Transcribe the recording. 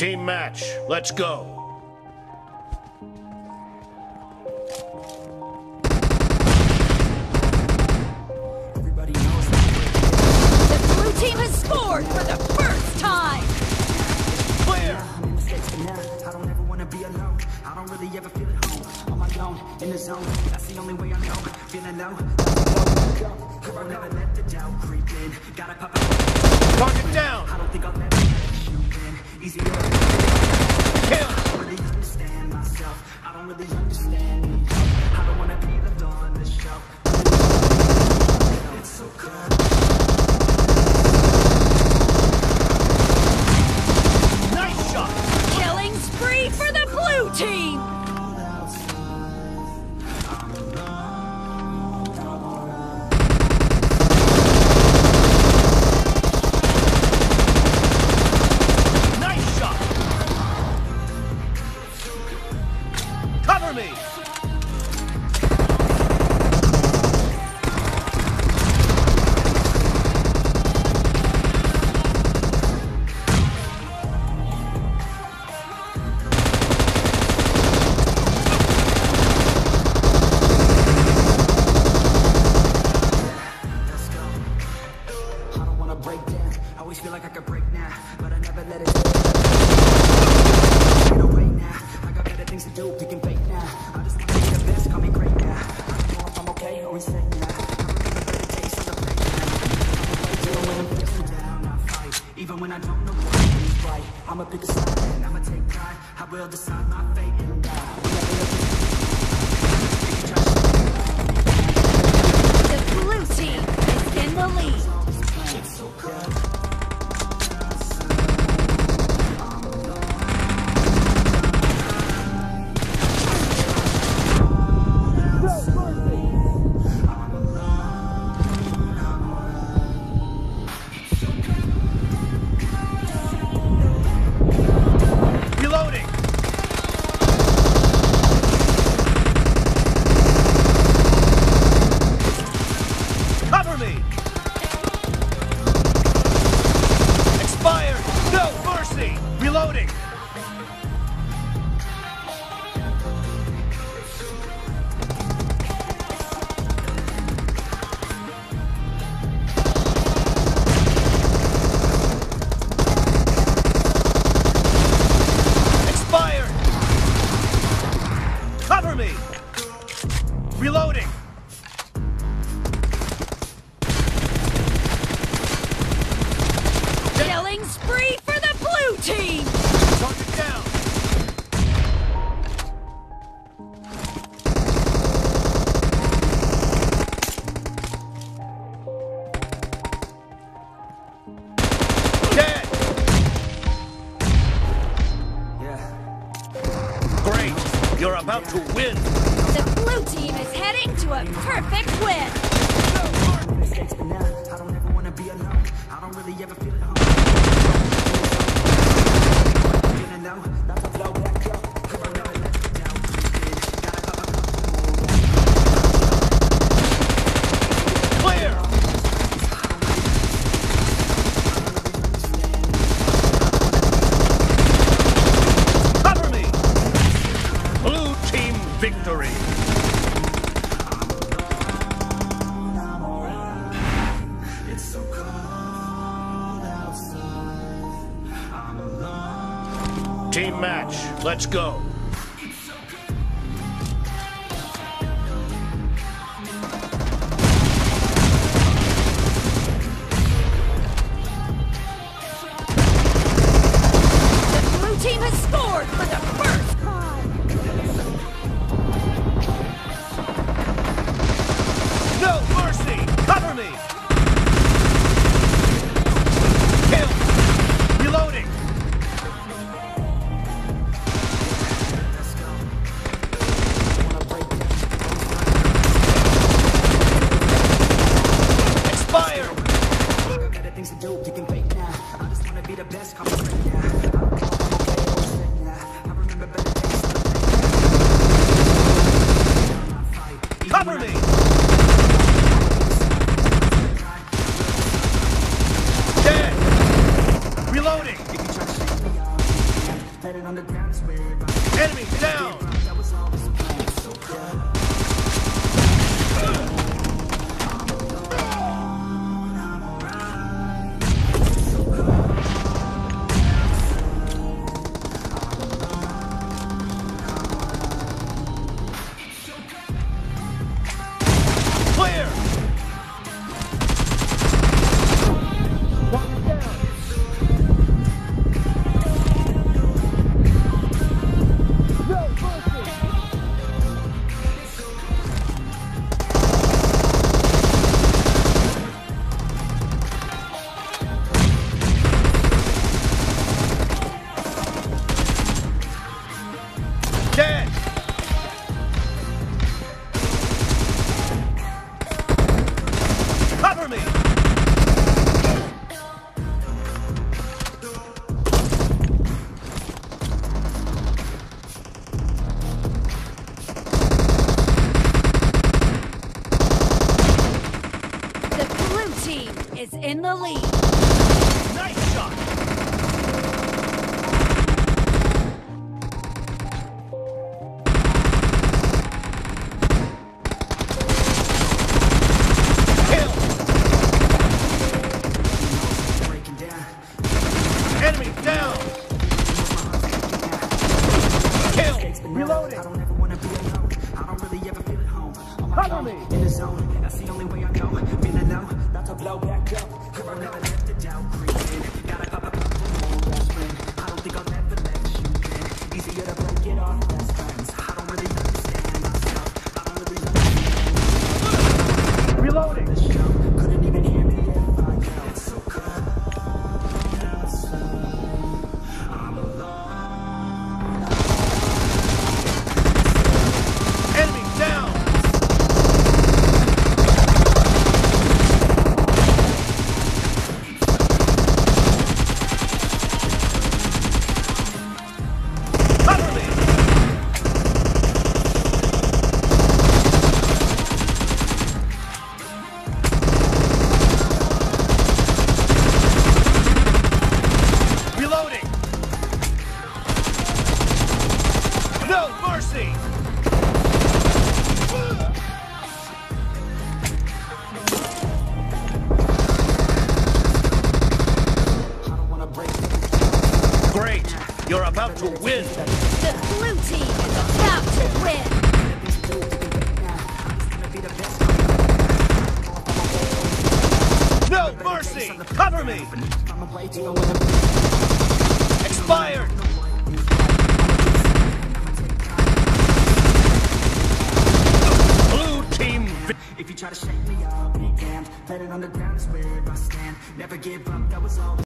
Team match, let's go. The blue team has scored for the first time! Clear! I'm in the States, but now I don't ever wanna be alone. I don't really ever feel at home. On my own, in the zone. That's the only way I know. Feeling low. Cause I'll never let the doubt creep in. Gotta pop out. Target down! I don't think I'll ever let you Easier to Kill! Really understand myself. I don't really understand me. I don't wanna be the on the show. It's so. Always feel like I could break now, but I never let it. Get away now. I got better things to do. Picking fake now. I just wanna be the best. Call me great now. I don't know if I'm okay or insane now. I remember better days on the plate now. I'm a fight till when I'm facing down. I fight, even when I don't know what is right. I'ma pick a side and I'ma take pride. I will decide my fate and die. Blue team is in the lead. Reloading! You're about to win! The blue team is heading to a perfect win! Let's go! Clear! Blue team is in the lead. Nice shot! about to win. The blue team is about to win. No mercy! Cover me! Expired! Blue team. If you try to shake me up, you can't. Let it on the ground is where I stand. Never give up, that was all.